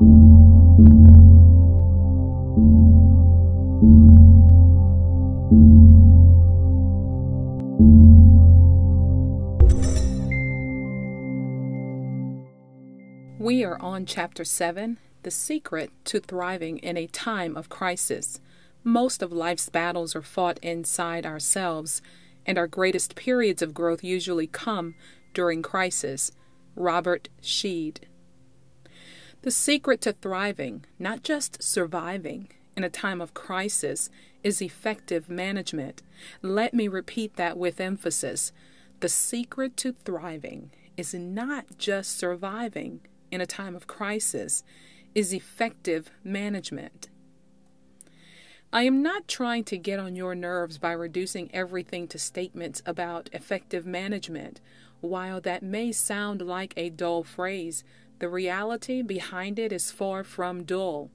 We are on Chapter 7 The Secret to Thriving in a Time of Crisis. Most of life's battles are fought inside ourselves, and our greatest periods of growth usually come during crisis. Robert Sheed. The secret to thriving, not just surviving, in a time of crisis is effective management. Let me repeat that with emphasis. The secret to thriving is not just surviving in a time of crisis is effective management. I am not trying to get on your nerves by reducing everything to statements about effective management. While that may sound like a dull phrase, the reality behind it is far from dull.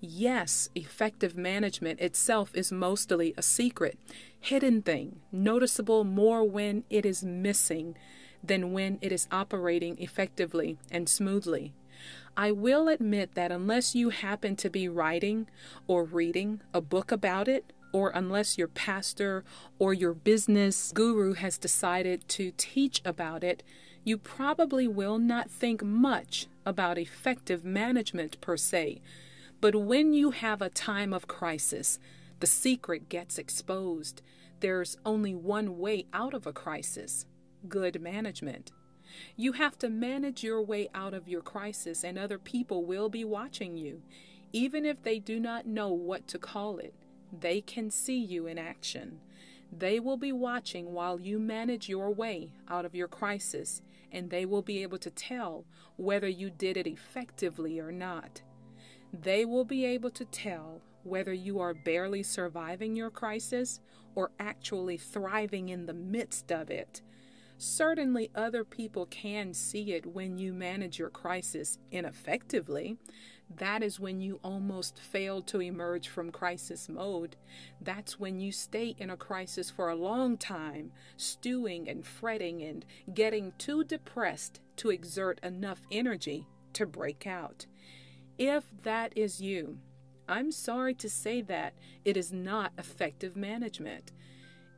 Yes, effective management itself is mostly a secret, hidden thing, noticeable more when it is missing than when it is operating effectively and smoothly. I will admit that unless you happen to be writing or reading a book about it, or unless your pastor or your business guru has decided to teach about it, you probably will not think much about effective management per se. But when you have a time of crisis, the secret gets exposed. There's only one way out of a crisis good management. You have to manage your way out of your crisis, and other people will be watching you. Even if they do not know what to call it, they can see you in action. They will be watching while you manage your way out of your crisis, and they will be able to tell whether you did it effectively or not. They will be able to tell whether you are barely surviving your crisis or actually thriving in the midst of it. Certainly, other people can see it when you manage your crisis ineffectively. That is when you almost fail to emerge from crisis mode. That's when you stay in a crisis for a long time, stewing and fretting and getting too depressed to exert enough energy to break out. If that is you, I'm sorry to say that it is not effective management.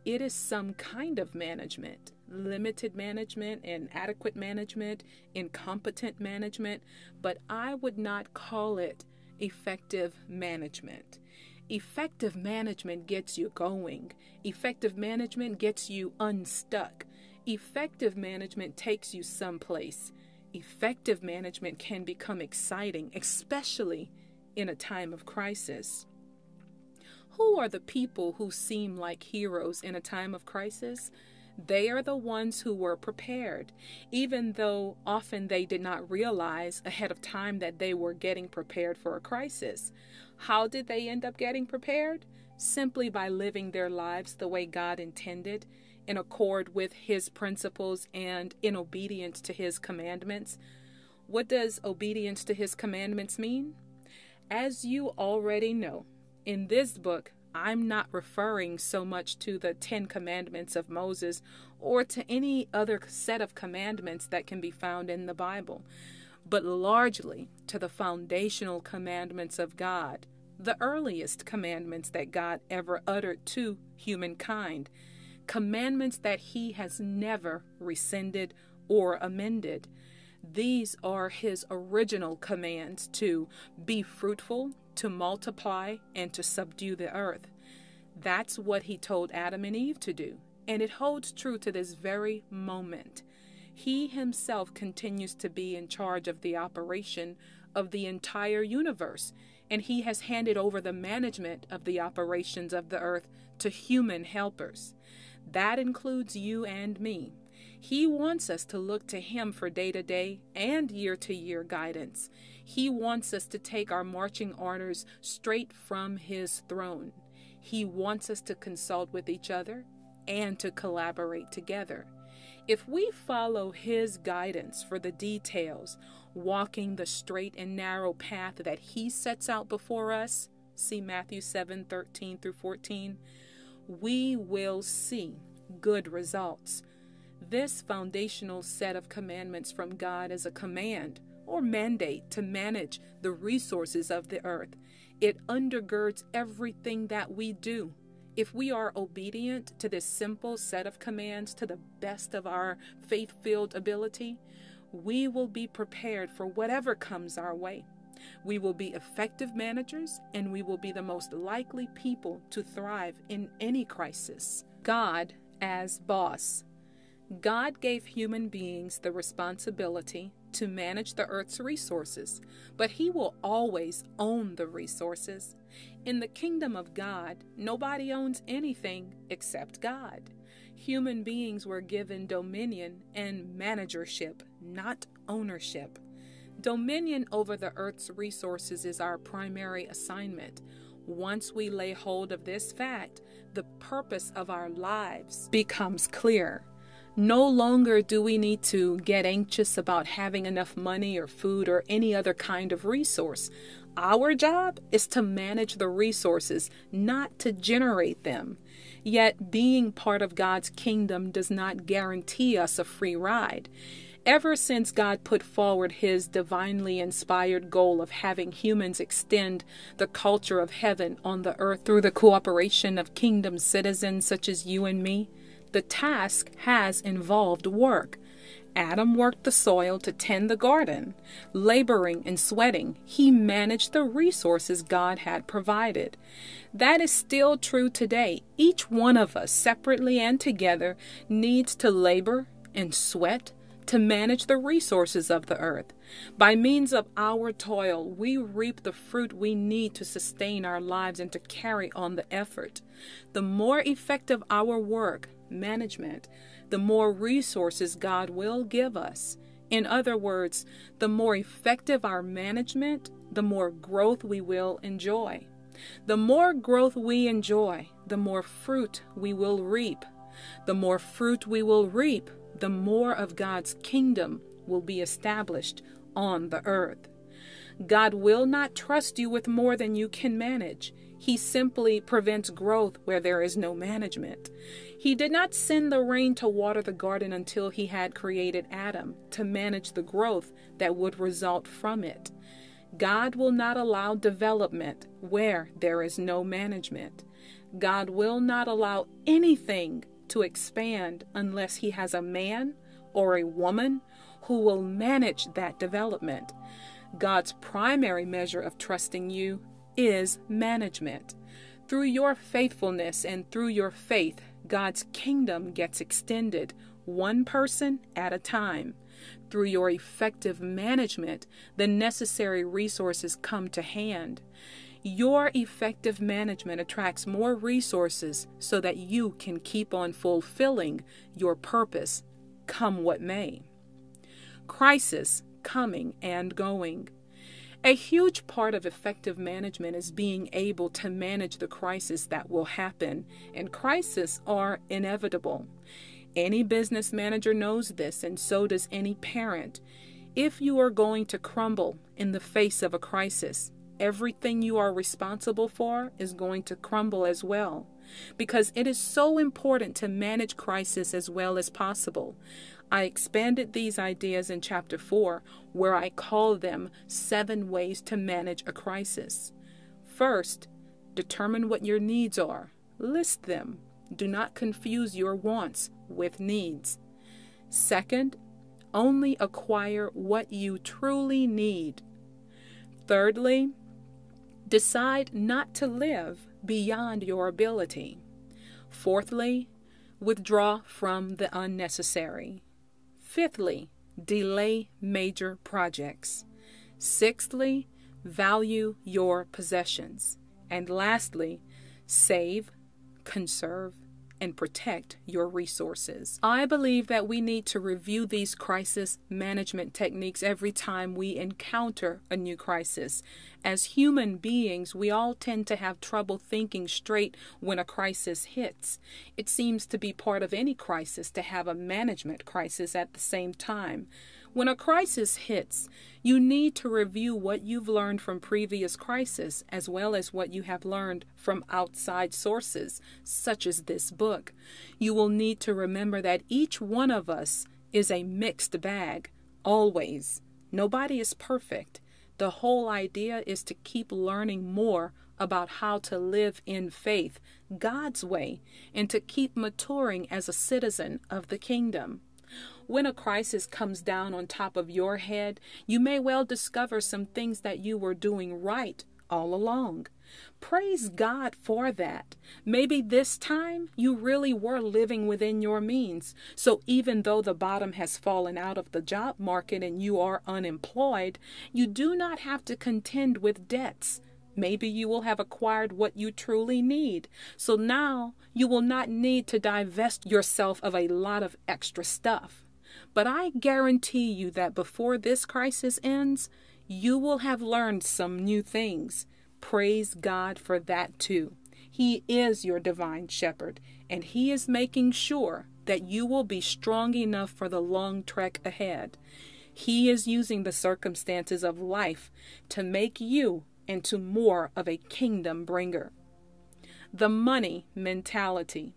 It is some kind of management limited management, inadequate management, incompetent management, but I would not call it effective management. Effective management gets you going. Effective management gets you unstuck. Effective management takes you someplace. Effective management can become exciting, especially in a time of crisis. Who are the people who seem like heroes in a time of crisis? They are the ones who were prepared, even though often they did not realize ahead of time that they were getting prepared for a crisis. How did they end up getting prepared? Simply by living their lives the way God intended, in accord with His principles and in obedience to His commandments. What does obedience to His commandments mean? As you already know, in this book, I'm not referring so much to the Ten Commandments of Moses or to any other set of commandments that can be found in the Bible, but largely to the foundational commandments of God, the earliest commandments that God ever uttered to humankind, commandments that He has never rescinded or amended. These are His original commands to be fruitful, to multiply and to subdue the earth. That's what he told Adam and Eve to do, and it holds true to this very moment. He himself continues to be in charge of the operation of the entire universe, and he has handed over the management of the operations of the earth to human helpers. That includes you and me. He wants us to look to Him for day to day and year to year guidance. He wants us to take our marching orders straight from His throne. He wants us to consult with each other and to collaborate together. If we follow His guidance for the details, walking the straight and narrow path that He sets out before us, see Matthew 7 13 through 14, we will see good results. This foundational set of commandments from God is a command or mandate to manage the resources of the earth. It undergirds everything that we do. If we are obedient to this simple set of commands to the best of our faith filled ability, we will be prepared for whatever comes our way. We will be effective managers and we will be the most likely people to thrive in any crisis. God as boss. God gave human beings the responsibility to manage the earth's resources, but He will always own the resources. In the kingdom of God, nobody owns anything except God. Human beings were given dominion and managership, not ownership. Dominion over the earth's resources is our primary assignment. Once we lay hold of this fact, the purpose of our lives becomes clear. No longer do we need to get anxious about having enough money or food or any other kind of resource. Our job is to manage the resources, not to generate them. Yet, being part of God's kingdom does not guarantee us a free ride. Ever since God put forward his divinely inspired goal of having humans extend the culture of heaven on the earth through the cooperation of kingdom citizens such as you and me, the task has involved work. Adam worked the soil to tend the garden. Laboring and sweating, he managed the resources God had provided. That is still true today. Each one of us, separately and together, needs to labor and sweat to manage the resources of the earth. By means of our toil, we reap the fruit we need to sustain our lives and to carry on the effort. The more effective our work, management, the more resources God will give us. In other words, the more effective our management, the more growth we will enjoy. The more growth we enjoy, the more fruit we will reap. The more fruit we will reap, the more of God's kingdom will be established on the earth. God will not trust you with more than you can manage. He simply prevents growth where there is no management. He did not send the rain to water the garden until he had created Adam to manage the growth that would result from it. God will not allow development where there is no management. God will not allow anything to expand unless he has a man or a woman who will manage that development. God's primary measure of trusting you is management. Through your faithfulness and through your faith, God's kingdom gets extended one person at a time. Through your effective management, the necessary resources come to hand. Your effective management attracts more resources so that you can keep on fulfilling your purpose, come what may. Crisis coming and going. A huge part of effective management is being able to manage the crisis that will happen, and crises are inevitable. Any business manager knows this, and so does any parent. If you are going to crumble in the face of a crisis, everything you are responsible for is going to crumble as well. Because it is so important to manage crisis as well as possible. I expanded these ideas in chapter 4, where I call them seven ways to manage a crisis. First, determine what your needs are, list them. Do not confuse your wants with needs. Second, only acquire what you truly need. Thirdly, Decide not to live beyond your ability. Fourthly, withdraw from the unnecessary. Fifthly, delay major projects. Sixthly, value your possessions. And lastly, save, conserve, and protect your resources. I believe that we need to review these crisis management techniques every time we encounter a new crisis. As human beings, we all tend to have trouble thinking straight when a crisis hits. It seems to be part of any crisis to have a management crisis at the same time. When a crisis hits, you need to review what you've learned from previous crises as well as what you have learned from outside sources, such as this book. You will need to remember that each one of us is a mixed bag, always. Nobody is perfect. The whole idea is to keep learning more about how to live in faith, God's way, and to keep maturing as a citizen of the kingdom. When a crisis comes down on top of your head, you may well discover some things that you were doing right all along. Praise God for that. Maybe this time you really were living within your means. So even though the bottom has fallen out of the job market and you are unemployed, you do not have to contend with debts. Maybe you will have acquired what you truly need. So now you will not need to divest yourself of a lot of extra stuff. But I guarantee you that before this crisis ends, you will have learned some new things. Praise God for that too. He is your divine shepherd, and He is making sure that you will be strong enough for the long trek ahead. He is using the circumstances of life to make you into more of a kingdom bringer. The money mentality.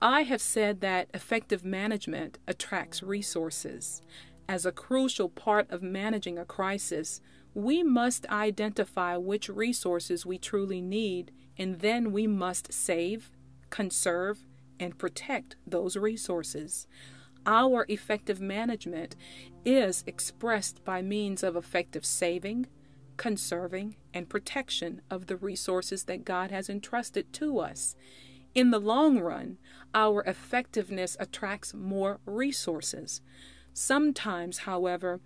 I have said that effective management attracts resources. As a crucial part of managing a crisis, we must identify which resources we truly need, and then we must save, conserve, and protect those resources. Our effective management is expressed by means of effective saving, conserving, and protection of the resources that God has entrusted to us. In the long run, our effectiveness attracts more resources. Sometimes, however,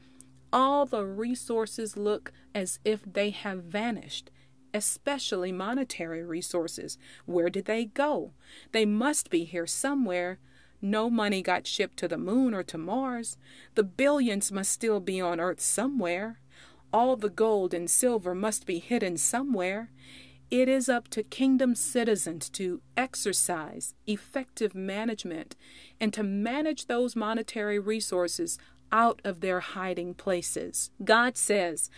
all the resources look as if they have vanished, especially monetary resources. Where did they go? They must be here somewhere. No money got shipped to the moon or to Mars. The billions must still be on Earth somewhere. All the gold and silver must be hidden somewhere. It is up to kingdom citizens to exercise effective management and to manage those monetary resources out of their hiding places. God says,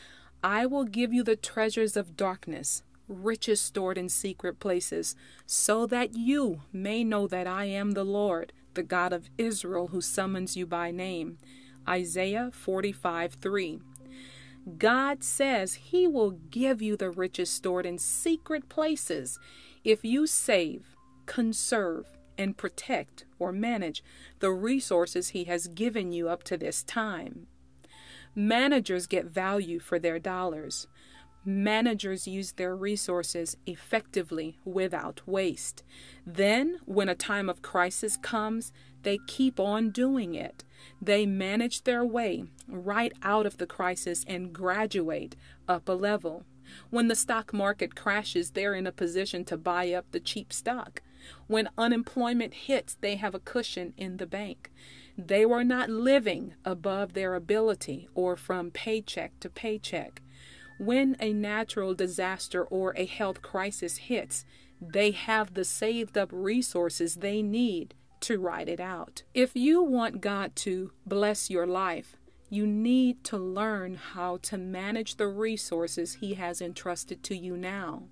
I will give you the treasures of darkness, riches stored in secret places, so that you may know that I am the Lord, the God of Israel, who summons you by name. Isaiah 45 3. God says He will give you the riches stored in secret places if you save, conserve, and protect or manage the resources He has given you up to this time. Managers get value for their dollars. Managers use their resources effectively without waste. Then, when a time of crisis comes, they keep on doing it. They manage their way right out of the crisis and graduate up a level. When the stock market crashes, they're in a position to buy up the cheap stock. When unemployment hits, they have a cushion in the bank. They were not living above their ability or from paycheck to paycheck. When a natural disaster or a health crisis hits, they have the saved up resources they need to write it out. If you want God to bless your life, you need to learn how to manage the resources He has entrusted to you now.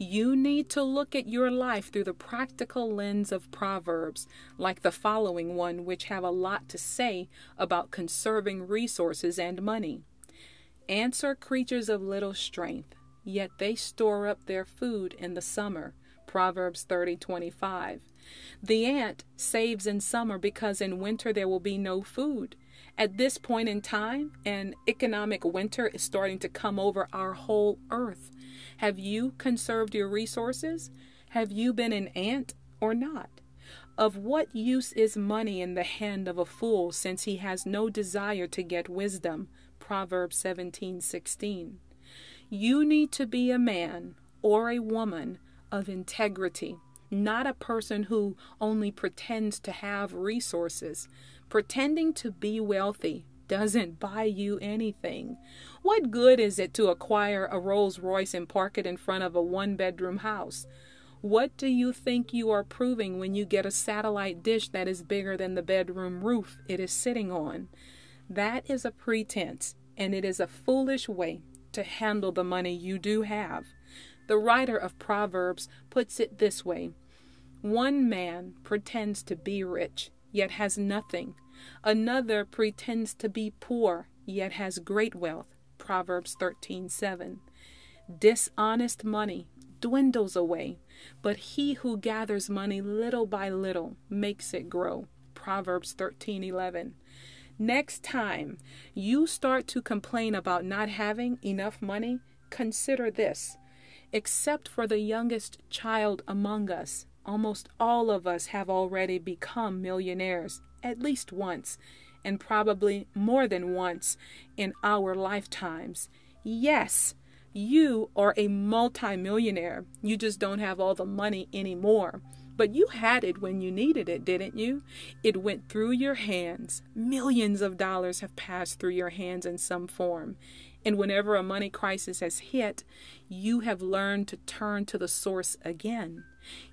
You need to look at your life through the practical lens of Proverbs, like the following one, which have a lot to say about conserving resources and money. Ants are creatures of little strength, yet they store up their food in the summer. Proverbs 30:25. The ant saves in summer because in winter there will be no food. At this point in time, an economic winter is starting to come over our whole earth. Have you conserved your resources? Have you been an ant or not? Of what use is money in the hand of a fool since he has no desire to get wisdom? Proverbs 17:16. You need to be a man or a woman of integrity, not a person who only pretends to have resources. Pretending to be wealthy doesn't buy you anything. What good is it to acquire a Rolls Royce and park it in front of a one bedroom house? What do you think you are proving when you get a satellite dish that is bigger than the bedroom roof it is sitting on? That is a pretense, and it is a foolish way to handle the money you do have. The writer of Proverbs puts it this way One man pretends to be rich, yet has nothing. Another pretends to be poor, yet has great wealth. Proverbs 13:7. Dishonest money dwindles away, but he who gathers money little by little makes it grow. Proverbs 13:11. Next time you start to complain about not having enough money, consider this. Except for the youngest child among us, almost all of us have already become millionaires at least once, and probably more than once in our lifetimes. Yes, you are a multimillionaire. You just don't have all the money anymore. But you had it when you needed it, didn't you? It went through your hands. Millions of dollars have passed through your hands in some form. And whenever a money crisis has hit, you have learned to turn to the source again.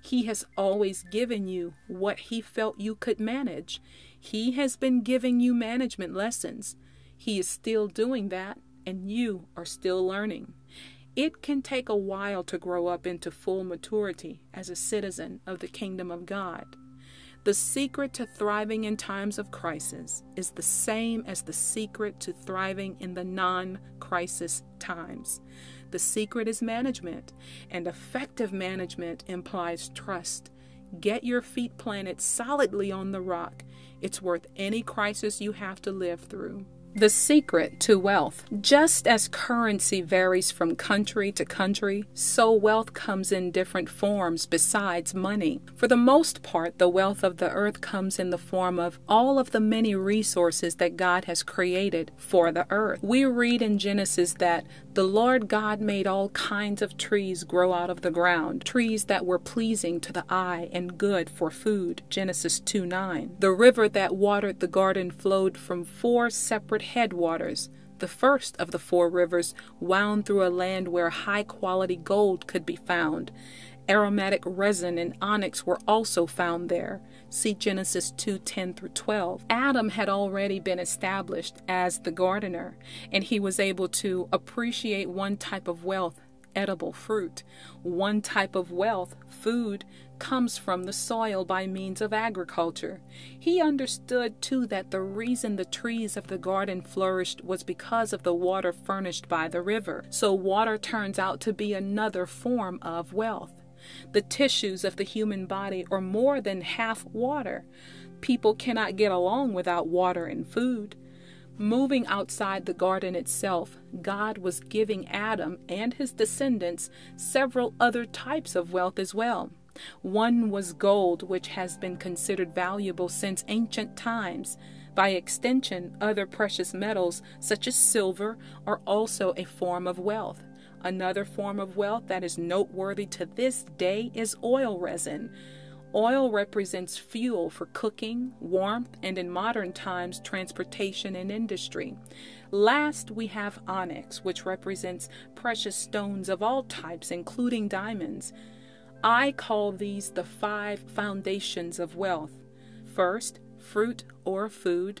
He has always given you what he felt you could manage. He has been giving you management lessons. He is still doing that, and you are still learning. It can take a while to grow up into full maturity as a citizen of the kingdom of God. The secret to thriving in times of crisis is the same as the secret to thriving in the non crisis times. The secret is management, and effective management implies trust. Get your feet planted solidly on the rock. It's worth any crisis you have to live through. The secret to wealth. Just as currency varies from country to country, so wealth comes in different forms besides money. For the most part, the wealth of the earth comes in the form of all of the many resources that God has created for the earth. We read in Genesis that the Lord God made all kinds of trees grow out of the ground, trees that were pleasing to the eye and good for food. Genesis 2 9. The river that watered the garden flowed from four separate headwaters. The first of the four rivers wound through a land where high quality gold could be found. Aromatic resin and onyx were also found there. See Genesis 2 10 through 12. Adam had already been established as the gardener, and he was able to appreciate one type of wealth edible fruit. One type of wealth, food, comes from the soil by means of agriculture. He understood too that the reason the trees of the garden flourished was because of the water furnished by the river. So water turns out to be another form of wealth. The tissues of the human body are more than half water. People cannot get along without water and food. Moving outside the garden itself, God was giving Adam and his descendants several other types of wealth as well. One was gold, which has been considered valuable since ancient times. By extension, other precious metals, such as silver, are also a form of wealth. Another form of wealth that is noteworthy to this day is oil resin. Oil represents fuel for cooking, warmth, and in modern times, transportation and industry. Last, we have onyx, which represents precious stones of all types, including diamonds. I call these the five foundations of wealth. First, fruit or food.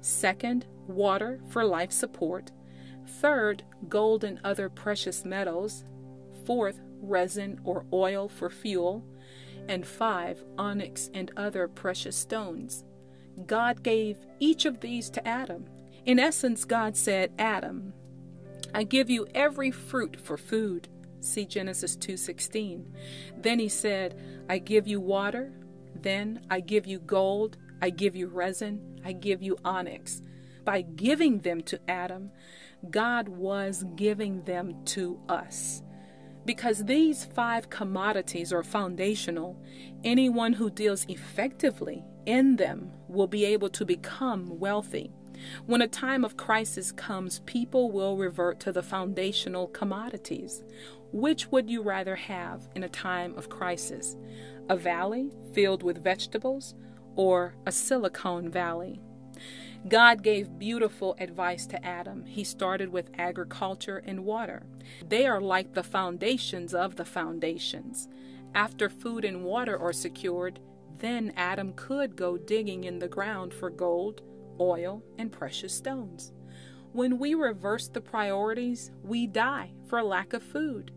Second, water for life support. Third, gold and other precious metals. Fourth, resin or oil for fuel. And five, onyx and other precious stones. God gave each of these to Adam. In essence, God said, Adam, I give you every fruit for food. See Genesis 2:16. Then he said, I give you water, then I give you gold, I give you resin, I give you onyx. By giving them to Adam, God was giving them to us. Because these five commodities are foundational, anyone who deals effectively in them will be able to become wealthy. When a time of crisis comes, people will revert to the foundational commodities. Which would you rather have in a time of crisis? A valley filled with vegetables or a Silicon Valley? God gave beautiful advice to Adam. He started with agriculture and water. They are like the foundations of the foundations. After food and water are secured, then Adam could go digging in the ground for gold, oil, and precious stones. When we reverse the priorities, we die for lack of food.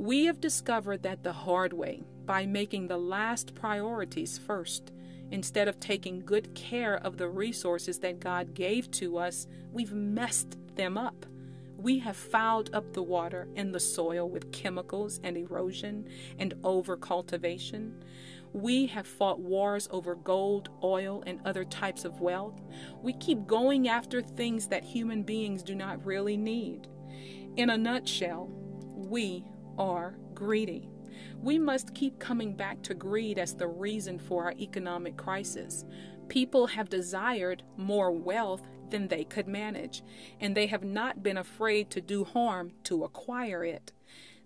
We have discovered that the hard way by making the last priorities first. Instead of taking good care of the resources that God gave to us, we've messed them up. We have fouled up the water and the soil with chemicals and erosion and overcultivation. We have fought wars over gold, oil, and other types of wealth. We keep going after things that human beings do not really need. In a nutshell, we are greedy. We must keep coming back to greed as the reason for our economic crisis. People have desired more wealth than they could manage, and they have not been afraid to do harm to acquire it.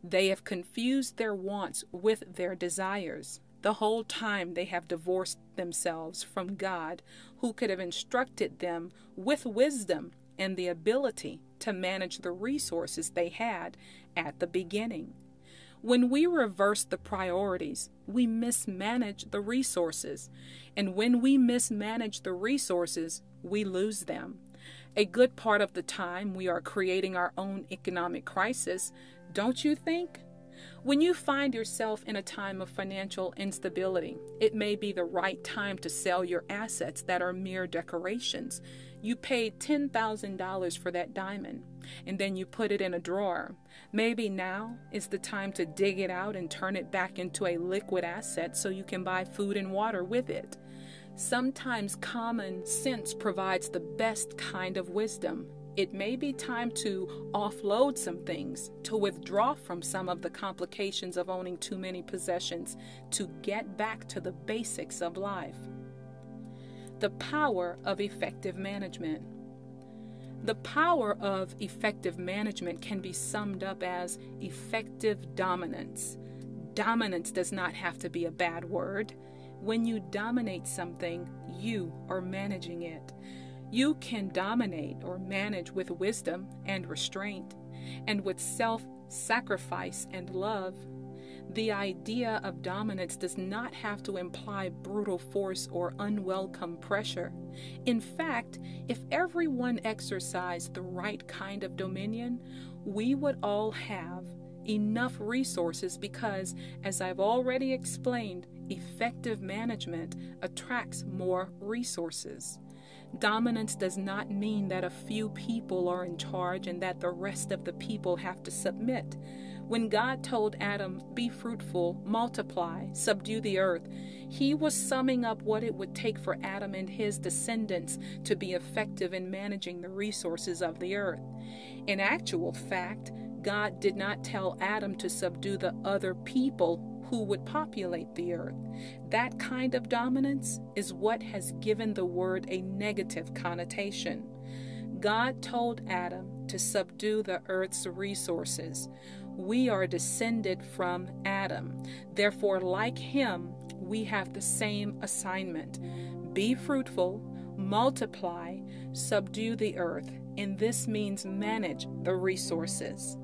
They have confused their wants with their desires. The whole time they have divorced themselves from God, who could have instructed them with wisdom and the ability to manage the resources they had at the beginning. When we reverse the priorities, we mismanage the resources. And when we mismanage the resources, we lose them. A good part of the time, we are creating our own economic crisis, don't you think? When you find yourself in a time of financial instability, it may be the right time to sell your assets that are mere decorations. You paid $10,000 for that diamond, and then you put it in a drawer. Maybe now is the time to dig it out and turn it back into a liquid asset so you can buy food and water with it. Sometimes common sense provides the best kind of wisdom it may be time to offload some things, to withdraw from some of the complications of owning too many possessions, to get back to the basics of life. The power of effective management. The power of effective management can be summed up as effective dominance. Dominance does not have to be a bad word. When you dominate something, you are managing it. You can dominate or manage with wisdom and restraint, and with self sacrifice and love. The idea of dominance does not have to imply brutal force or unwelcome pressure. In fact, if everyone exercised the right kind of dominion, we would all have enough resources because, as I've already explained, effective management attracts more resources. Dominance does not mean that a few people are in charge and that the rest of the people have to submit. When God told Adam, Be fruitful, multiply, subdue the earth, he was summing up what it would take for Adam and his descendants to be effective in managing the resources of the earth. In actual fact, God did not tell Adam to subdue the other people who would populate the earth. That kind of dominance is what has given the word a negative connotation. God told Adam to subdue the earth's resources. We are descended from Adam. Therefore, like him, we have the same assignment be fruitful, multiply, subdue the earth, and this means manage the resources.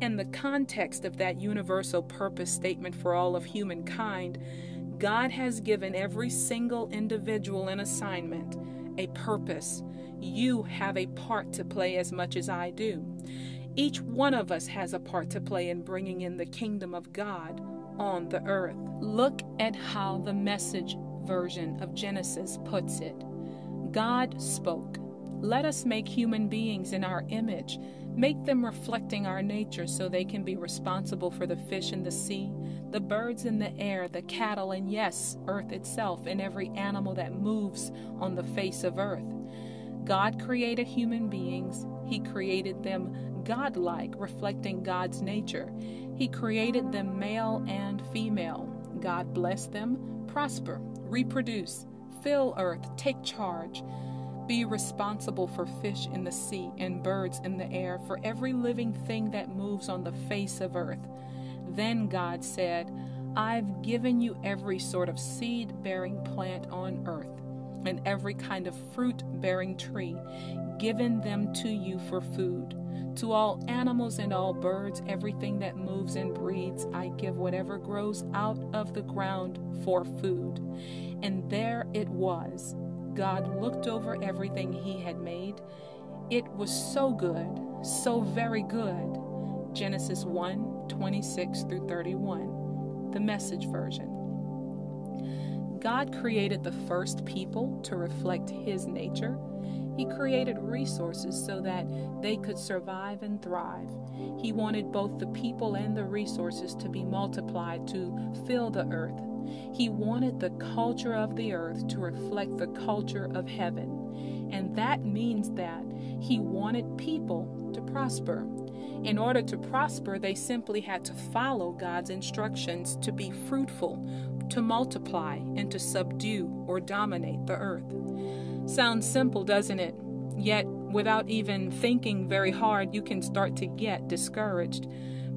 In the context of that universal purpose statement for all of humankind, God has given every single individual an assignment, a purpose. You have a part to play as much as I do. Each one of us has a part to play in bringing in the kingdom of God on the earth. Look at how the message version of Genesis puts it God spoke. Let us make human beings in our image Make them reflecting our nature so they can be responsible for the fish in the sea, the birds in the air, the cattle, and yes, earth itself, and every animal that moves on the face of earth. God created human beings. He created them godlike, reflecting God's nature. He created them male and female. God blessed them, prosper, reproduce, fill earth, take charge. Be responsible for fish in the sea and birds in the air, for every living thing that moves on the face of earth. Then God said, I've given you every sort of seed bearing plant on earth, and every kind of fruit bearing tree, given them to you for food. To all animals and all birds, everything that moves and breathes, I give whatever grows out of the ground for food. And there it was God looked over everything he had made. It was so good, so very good. Genesis 1 26 through 31, the message version. God created the first people to reflect His nature. He created resources so that they could survive and thrive. He wanted both the people and the resources to be multiplied to fill the earth. He wanted the culture of the earth to reflect the culture of heaven. And that means that He wanted people to prosper. In order to prosper, they simply had to follow God's instructions to be fruitful, to multiply, and to subdue or dominate the earth. Sounds simple, doesn't it? Yet, without even thinking very hard, you can start to get discouraged.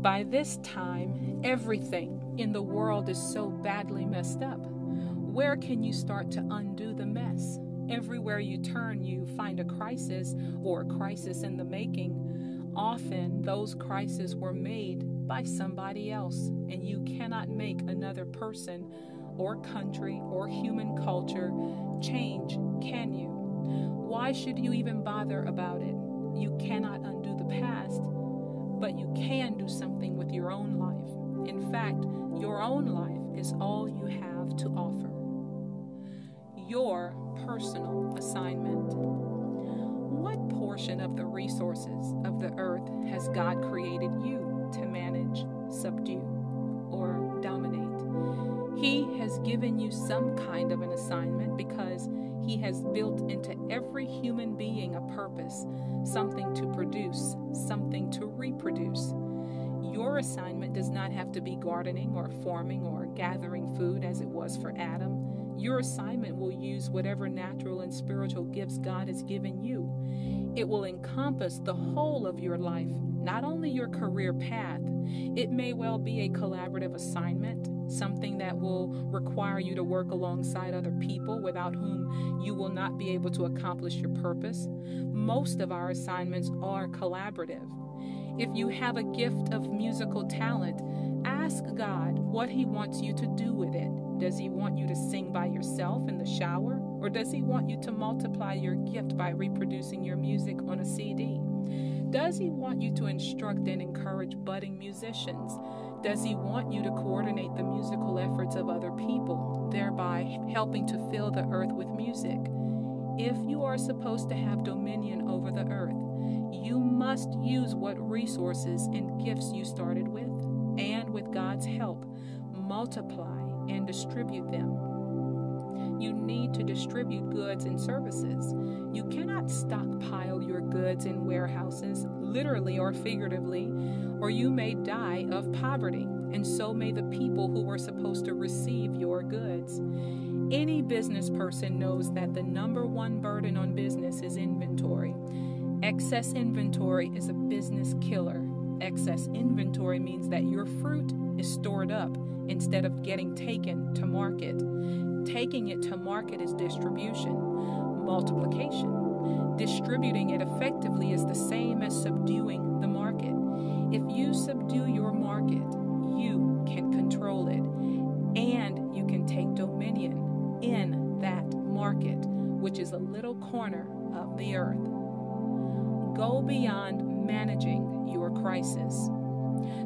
By this time, everything in the world is so badly messed up. Where can you start to undo the mess? Everywhere you turn, you find a crisis or a crisis in the making. Often those crises were made by somebody else, and you cannot make another person or country or human culture change, can you? Why should you even bother about it? You cannot undo the past, but you can do something with your own life. In fact, your own life is all you have to offer. Your personal assignment What portion of the resources of the earth has God created you to manage, subdue, or dominate? He has given you some kind of an assignment because He has built into every human being a purpose, something to produce, something to reproduce. Your assignment does not have to be gardening or farming or gathering food as it was for Adam. Your assignment will use whatever natural and spiritual gifts God has given you. It will encompass the whole of your life, not only your career path. It may well be a collaborative assignment, something that will require you to work alongside other people without whom you will not be able to accomplish your purpose. Most of our assignments are collaborative. If you have a gift of musical talent, ask God what He wants you to do with it. Does He want you to sing by yourself in the shower? Or does He want you to multiply your gift by reproducing your music on a CD? Does He want you to instruct and encourage budding musicians? Does He want you to coordinate the musical efforts of other people, thereby helping to fill the earth with music? If you are supposed to have dominion over the earth, you must use what resources and gifts you started with, and with God's help, multiply and distribute them you need to distribute goods and services. You cannot stockpile your goods in warehouses, literally or figuratively, or you may die of poverty, and so may the people who were supposed to receive your goods. Any business person knows that the number one burden on business is inventory. Excess inventory is a business killer. Excess inventory means that your fruit is stored up instead of getting taken to market. Taking it to market is distribution, multiplication. Distributing it effectively is the same as subduing the market. If you subdue your market, you can control it and you can take dominion in that market, which is a little corner of the earth. Go beyond managing your crisis.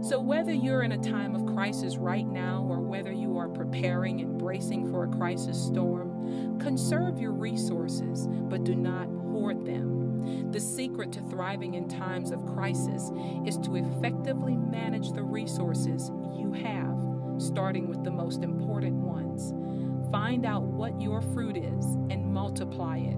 So, whether you're in a time of crisis right now or whether you are preparing and bracing for a crisis storm, conserve your resources, but do not hoard them. The secret to thriving in times of crisis is to effectively manage the resources you have, starting with the most important ones. Find out what your fruit is and multiply it.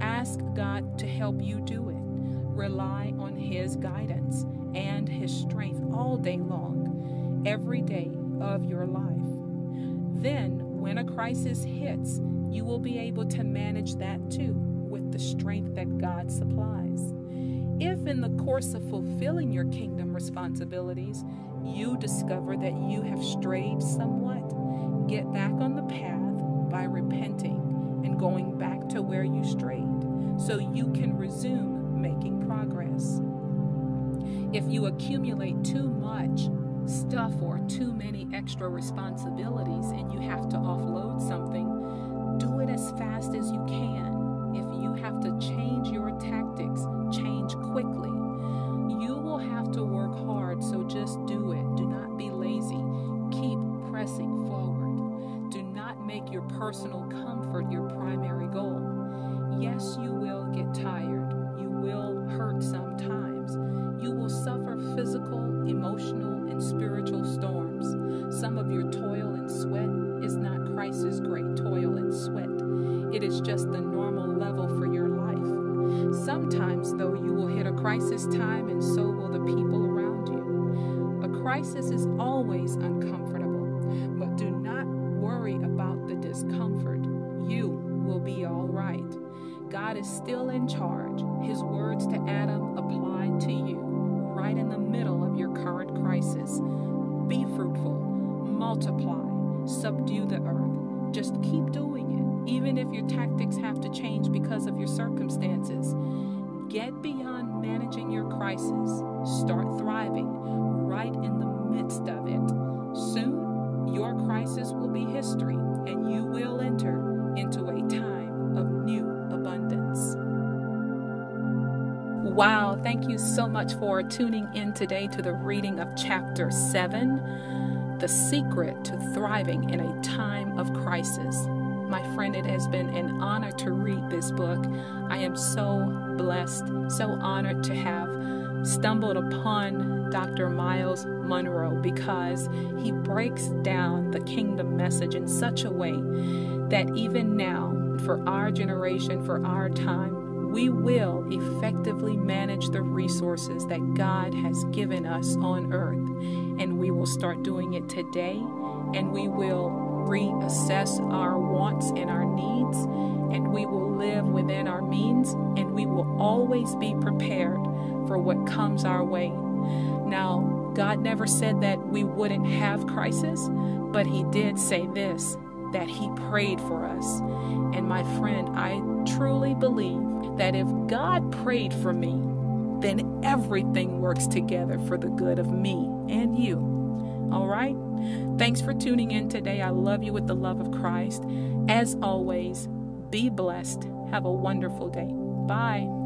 Ask God to help you do it. Rely on His guidance and His strength all day long, every day of your life. Then, when a crisis hits, you will be able to manage that too with the strength that God supplies. If, in the course of fulfilling your kingdom responsibilities, you discover that you have strayed somewhat, get back on the path by repenting and going back to where you strayed so you can resume making progress. If you accumulate too much stuff or too many extra responsibilities and you have to offload something, do it as fast as you can. If you have to change your tactics, change quickly. You will have to work hard, so just do it. Do not be lazy. Keep pressing forward. Do not make your personal God is still in charge. His words to Adam apply to you right in the middle of your current crisis. Be fruitful, multiply, subdue the earth. Just keep doing it, even if your tactics have to change because of your circumstances. Get beyond managing your crisis. Start thriving right in the midst of it. Soon, your crisis will be history, and you will enter into a Wow, thank you so much for tuning in today to the reading of chapter 7 The Secret to Thriving in a Time of Crisis. My friend, it has been an honor to read this book. I am so blessed, so honored to have stumbled upon Dr. Myles Munroe because he breaks down the kingdom message in such a way that even now, for our generation, for our time, we will effectively manage the resources that God has given us on earth. And we will start doing it today, and we will reassess our wants and our needs, and we will live within our means, and we will always be prepared for what comes our way. Now, God never said that we wouldn't have crisis, but He did say this that He prayed for us. And my friend, I truly believe that if God prayed for me, then everything works together for the good of me and you. All right? Thanks for tuning in today. I love you with the love of Christ. As always, be blessed. Have a wonderful day. Bye.